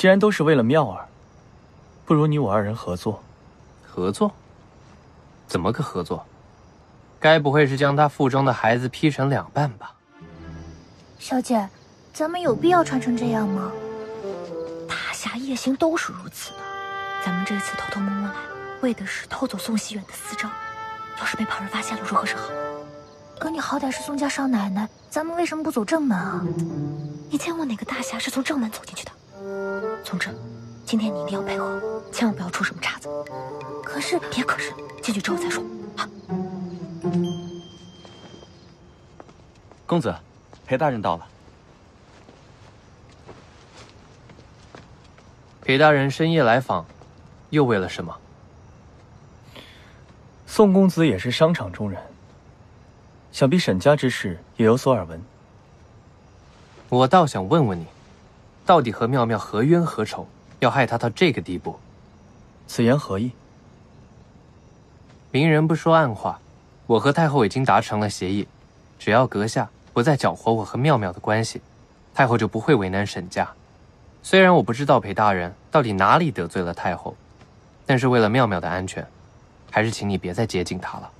既然都是为了妙儿，不如你我二人合作。合作？怎么个合作？该不会是将他腹中的孩子劈成两半吧？小姐，咱们有必要穿成这样吗？大侠夜行都是如此的。咱们这次偷偷摸摸来，为的是偷走宋熙远的私章。要是被旁人发现了，如何是好？可你好歹是宋家少奶奶，咱们为什么不走正门啊？你见过哪个大侠是从正门走进去的？总之，今天你一定要配合，千万不要出什么岔子。可是，别可是，进去之后再说。好。公子，裴大人到了。裴大人深夜来访，又为了什么？宋公子也是商场中人，想必沈家之事也有所耳闻。我倒想问问你，到底和妙妙何冤何仇，要害她到这个地步？此言何意？明人不说暗话，我和太后已经达成了协议，只要阁下不再搅和我和妙妙的关系，太后就不会为难沈家。虽然我不知道裴大人到底哪里得罪了太后，但是为了妙妙的安全。还是请你别再接近她了。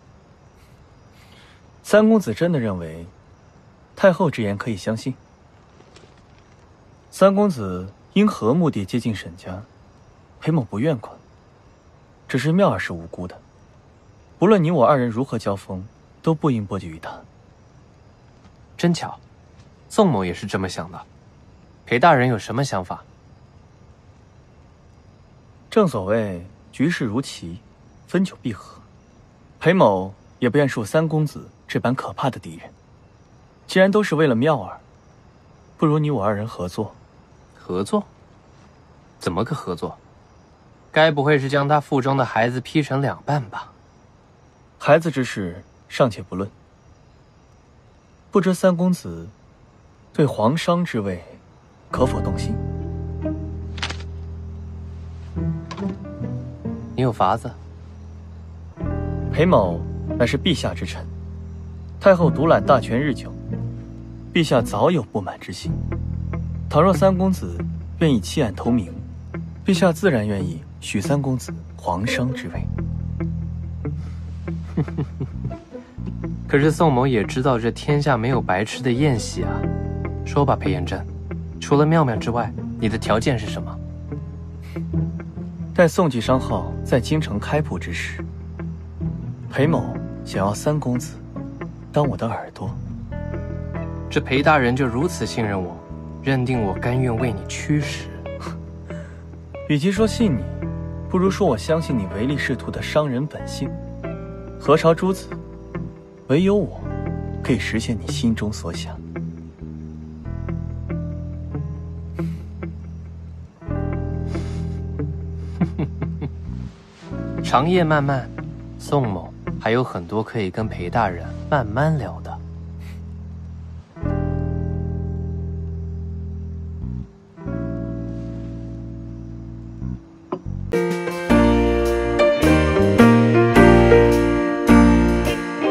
三公子真的认为太后之言可以相信？三公子因何目的接近沈家？裴某不愿管。只是妙儿是无辜的，不论你我二人如何交锋，都不应波及于他。真巧，宋某也是这么想的。裴大人有什么想法？正所谓局势如棋。分久必合，裴某也不愿树三公子这般可怕的敌人。既然都是为了妙儿，不如你我二人合作。合作？怎么个合作？该不会是将他腹中的孩子劈成两半吧？孩子之事尚且不论，不知三公子对皇商之位可否动心？你有法子？裴某乃是陛下之臣，太后独揽大权日久，陛下早有不满之心。倘若三公子愿意弃暗投明，陛下自然愿意许三公子皇商之位。可是宋某也知道这天下没有白吃的宴席啊。说吧，裴延真，除了妙妙之外，你的条件是什么？待宋继商号在京城开铺之时。裴某想要三公子当我的耳朵，这裴大人就如此信任我，认定我甘愿为你驱使。与其说信你，不如说我相信你唯利是图的商人本性。何朝诸子，唯有我可以实现你心中所想。长夜漫漫，宋某。还有很多可以跟裴大人慢慢聊的。